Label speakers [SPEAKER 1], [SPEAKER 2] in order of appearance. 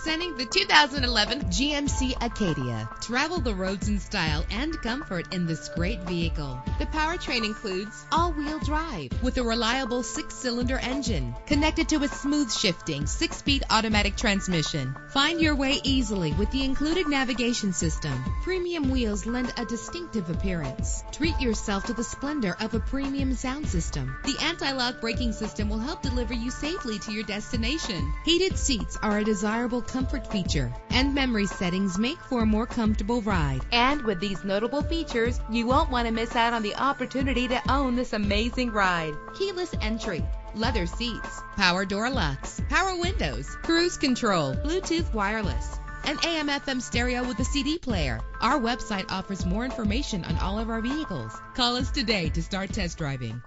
[SPEAKER 1] Presenting the 2011 GMC Acadia. Travel the roads in style and comfort in this great vehicle. The powertrain includes all-wheel drive with a reliable six-cylinder engine connected to a smooth shifting six-speed automatic transmission. Find your way easily with the included navigation system. Premium wheels lend a distinctive appearance. Treat yourself to the splendor of a premium sound system. The anti-lock braking system will help deliver you safely to your destination. Heated seats are a desirable comfort feature, and memory settings make for a more comfortable ride. And with these notable features, you won't want to miss out on the opportunity to own this amazing ride. Keyless entry, leather seats, power door locks, power windows, cruise control, Bluetooth wireless, an AM FM stereo with a CD player. Our website offers more information on all of our vehicles. Call us today to start test driving.